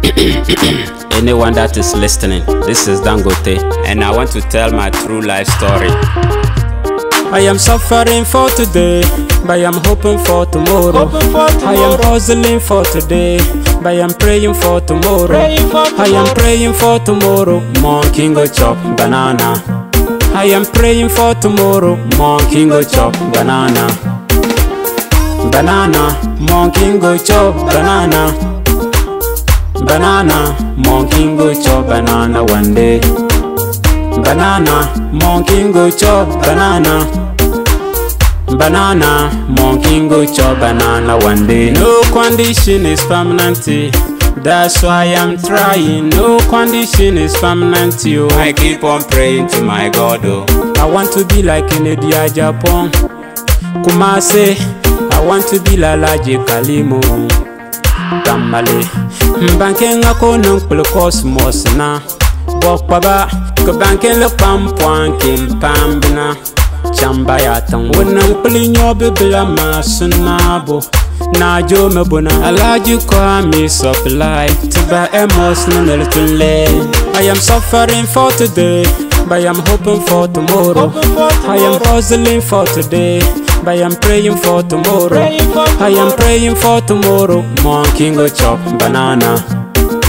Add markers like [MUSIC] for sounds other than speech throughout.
[COUGHS] Anyone that is listening, this is Dangote, and I want to tell my true life story. I am suffering for today, but I'm hoping for tomorrow. Hoping for I am tomorrow. hustling for today, but I'm praying for tomorrow. Praying for I am praying for tomorrow. Monkey go chop banana. I am praying for tomorrow. Monkey go chop banana. Banana, monkey go chop banana. Banana, monkey go chop banana one day. Banana, monkey go chop banana. Banana, monkey go chop banana one day. No condition is permanent. eh. That's why I'm trying. No condition is permanent. Yo. I keep on praying to my God. Oh. I want to be like Kennedy Agyapong. Kumase, I want to be like Laje Kalimo. Tambale, mbanke nga ko niŋ kpili cosmos na. Bɔkpaba ka banke le pam pɔn kim pambina chamba ya tiŋ wo niŋ kpili nyɔ bibila maa sunabo na jo me bona alaji kwame supply tiba emos ni niltunle I am suffering for today but I'm hoping for tomorrow. I am hustling for today but I'm praying for tomorrow Praying for I am tomorrow. praying for tomorrow. Monkey go chop banana.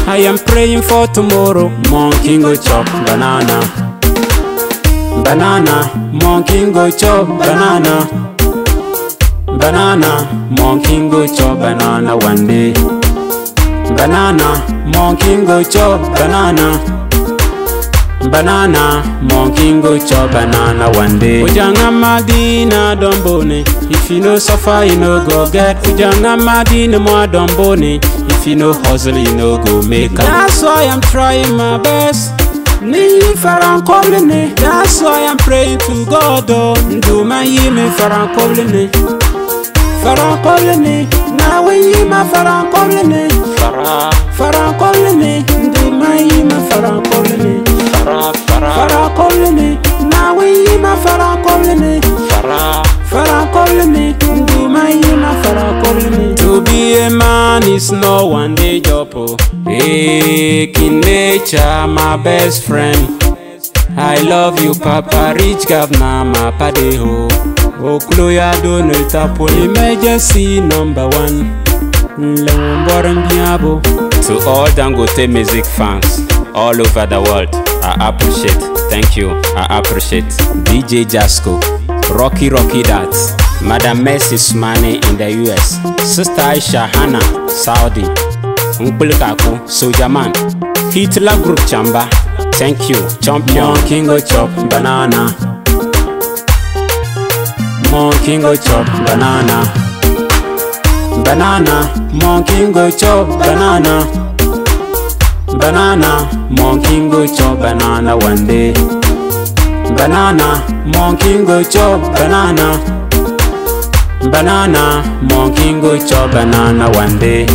I am praying for tomorrow. Monkey go chop banana. Banana, monkey go chop banana. Banana, monkey go chop banana one day. Banana, monkey go chop banana. Banana, monkey go chop banana one day. Ujanga madina don bone. If you no suffer, you no go get. Ujanga madina mo don bone. If you no hustle, you no go make it. That's why I'm trying my best. Ni faran koblene. That's why I'm praying to God. Oh, do my yime faran koblene. Faran koblene. Now when you my faran koblene. Farah, Faran koblene. Do my yime faran koblene. Farah, Farah, Farah kolene, na we ma Farah Farah. Farah kolene, do my ma Farah kolene. To be a man is no one day job. oh. Hey, King Nature, my best friend. I love you, Papa Rich Governor, my padeho. Oh. Okloya don't tapo oh, emergency number one. To all Dangote music fans all over the world, I appreciate. Thank you. I appreciate DJ Jasco, Rocky Rocky Dat, Madam Mercy Smani in the US, Sister Aisha Hannah, Saudi, Nkpulikaku, Soldier Man, Hitler Group Chamba. Thank you, Champion King of Chop Banana. Monkey go chop banana. Banana, monkey go chop banana. Banana, monkey go chop banana one day. Banana, monkey go chop banana. Banana, monkey go chop banana one day.